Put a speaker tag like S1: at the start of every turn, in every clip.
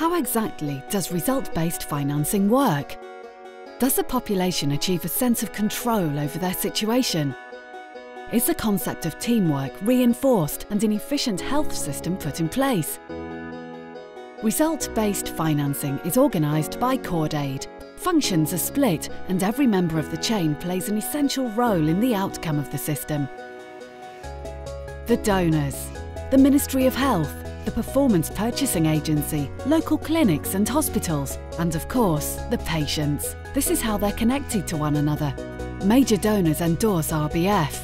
S1: How exactly does result-based financing work? Does the population achieve a sense of control over their situation? Is the concept of teamwork reinforced and an efficient health system put in place? Result-based financing is organised by Cordaid. Functions are split and every member of the chain plays an essential role in the outcome of the system. The donors, the Ministry of Health, the Performance Purchasing Agency, local clinics and hospitals, and of course, the patients. This is how they're connected to one another. Major donors endorse RBF.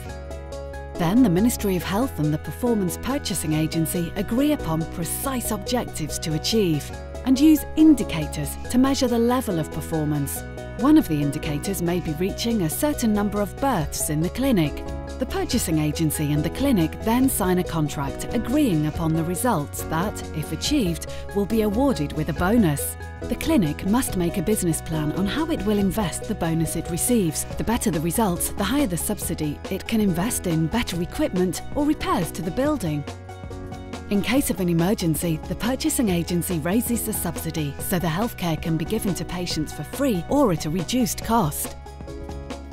S1: Then the Ministry of Health and the Performance Purchasing Agency agree upon precise objectives to achieve and use indicators to measure the level of performance. One of the indicators may be reaching a certain number of births in the clinic, the purchasing agency and the clinic then sign a contract agreeing upon the results that, if achieved, will be awarded with a bonus. The clinic must make a business plan on how it will invest the bonus it receives. The better the results, the higher the subsidy. It can invest in better equipment or repairs to the building. In case of an emergency, the purchasing agency raises the subsidy so the healthcare can be given to patients for free or at a reduced cost.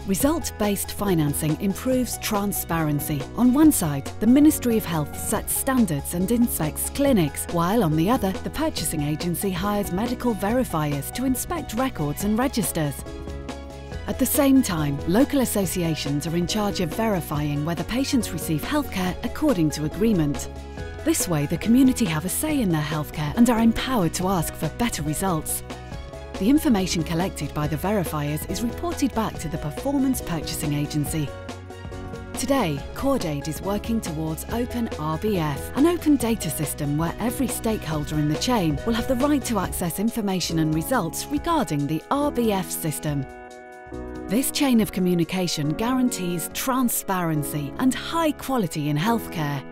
S1: Result-based financing improves transparency. On one side, the Ministry of Health sets standards and inspects clinics, while on the other, the purchasing agency hires medical verifiers to inspect records and registers. At the same time, local associations are in charge of verifying whether patients receive healthcare according to agreement. This way, the community have a say in their healthcare and are empowered to ask for better results. The information collected by the verifiers is reported back to the Performance Purchasing Agency. Today, Cordaid is working towards Open RBF, an open data system where every stakeholder in the chain will have the right to access information and results regarding the RBF system. This chain of communication guarantees transparency and high quality in healthcare